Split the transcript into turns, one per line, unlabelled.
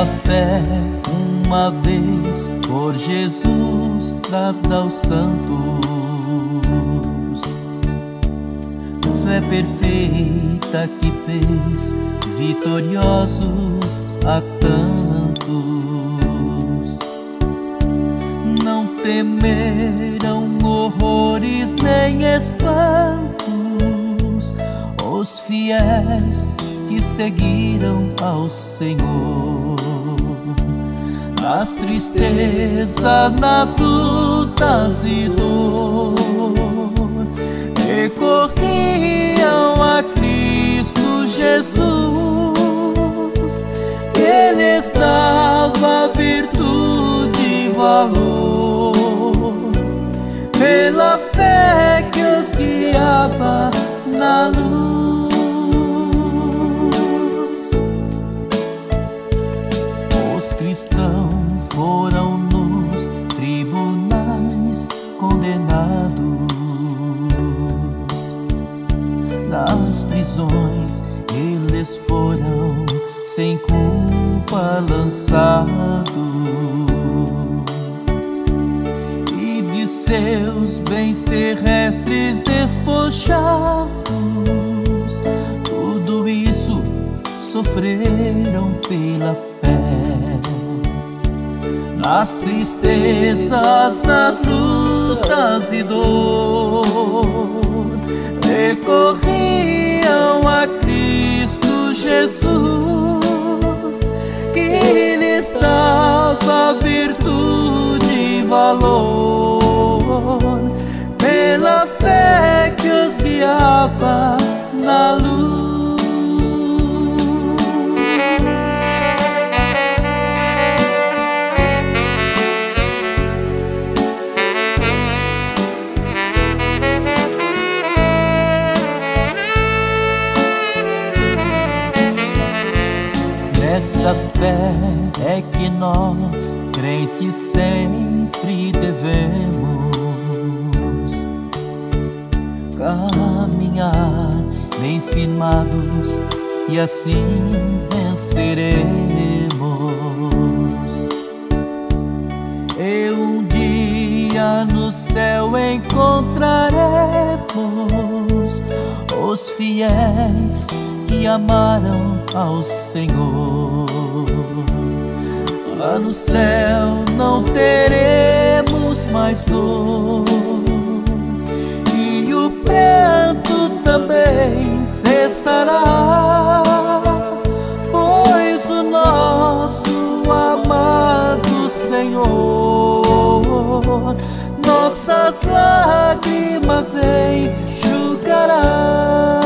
A fé uma vez por Jesus dada aos santos. Fé perfeita que fez vitoriosos a tantos. Não temeram horrores nem espantos os fiéis que seguiram ao Senhor. Nas tristezas, nas lutas e dor, recorriam a Cristo Jesus. Ele estava virtude e valor, eles foram sem culpa lançados e de seus bens terrestres despojados. Tudo isso sofreram pela fé nas tristezas, nas lutas e dor, recorriam valor, fé é que nós, crentes, sempre devemos caminhar bem firmados e assim venceremos. E um dia no céu encontraremos os fiéis que amaram ao Senhor. No céu não teremos mais dor, e o pranto também cessará, pois o nosso amado Senhor nossas lágrimas enxugará.